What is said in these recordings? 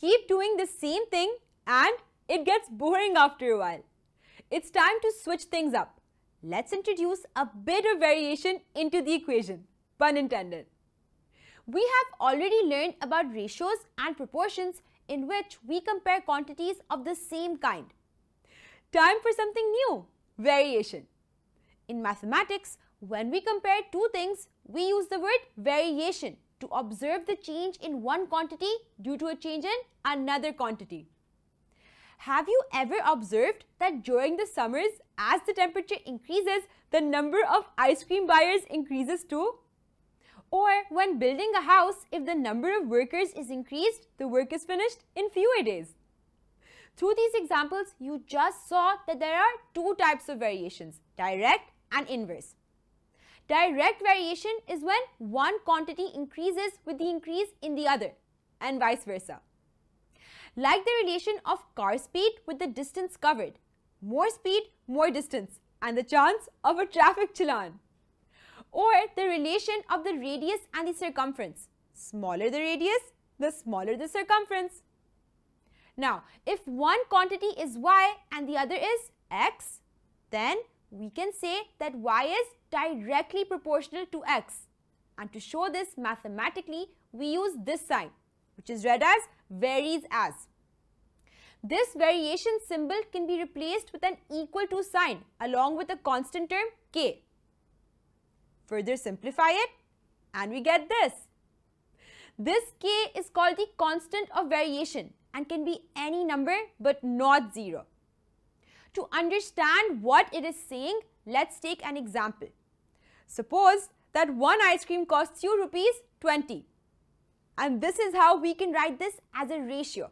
keep doing the same thing and it gets boring after a while. It's time to switch things up. Let's introduce a bit of variation into the equation, pun intended. We have already learned about ratios and proportions in which we compare quantities of the same kind. Time for something new, variation. In mathematics, when we compare two things, we use the word variation to observe the change in one quantity due to a change in another quantity. Have you ever observed that during the summers, as the temperature increases, the number of ice cream buyers increases too? Or when building a house, if the number of workers is increased, the work is finished in fewer days. Through these examples, you just saw that there are two types of variations, direct and inverse. Direct variation is when one quantity increases with the increase in the other and vice versa. Like the relation of car speed with the distance covered. More speed, more distance and the chance of a traffic challan. Or the relation of the radius and the circumference. Smaller the radius, the smaller the circumference. Now, if one quantity is y and the other is x, then we can say that y is directly proportional to x. And to show this mathematically, we use this sign, which is read as varies as. This variation symbol can be replaced with an equal to sign along with a constant term k. Further simplify it and we get this. This k is called the constant of variation and can be any number but not 0. To understand what it is saying, let's take an example. Suppose that one ice cream costs you rupees 20 and this is how we can write this as a ratio.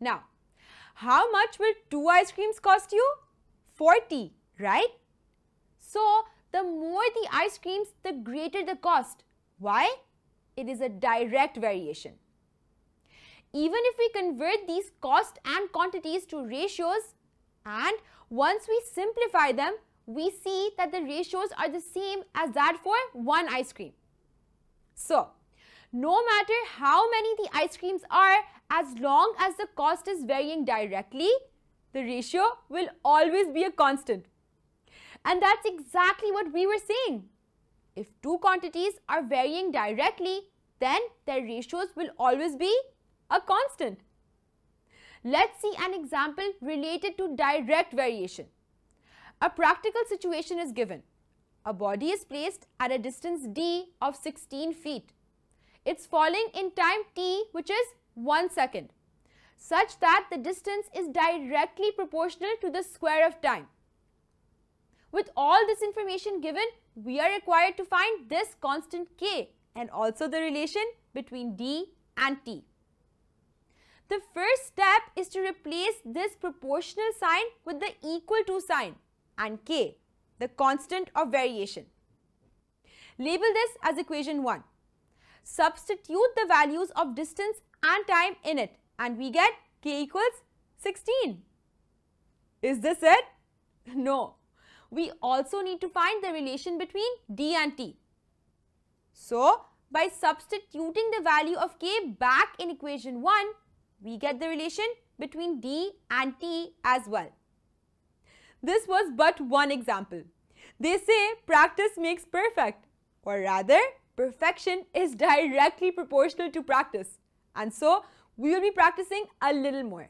Now, how much will two ice creams cost you? 40, right? So, the more the ice creams, the greater the cost. Why? It is a direct variation. Even if we convert these cost and quantities to ratios and once we simplify them, we see that the ratios are the same as that for one ice cream. So, no matter how many the ice creams are, as long as the cost is varying directly, the ratio will always be a constant. And that's exactly what we were saying. If two quantities are varying directly, then their ratios will always be a constant. Let's see an example related to direct variation. A practical situation is given. A body is placed at a distance d of 16 feet. It's falling in time t which is 1 second such that the distance is directly proportional to the square of time. With all this information given, we are required to find this constant k and also the relation between d and t. The first step is to replace this proportional sign with the equal to sign and k, the constant of variation. Label this as equation 1. Substitute the values of distance and time in it and we get k equals 16. Is this it? No. We also need to find the relation between d and t. So, by substituting the value of k back in equation 1, we get the relation between d and t as well. This was but one example. They say practice makes perfect or rather perfection is directly proportional to practice and so we will be practicing a little more.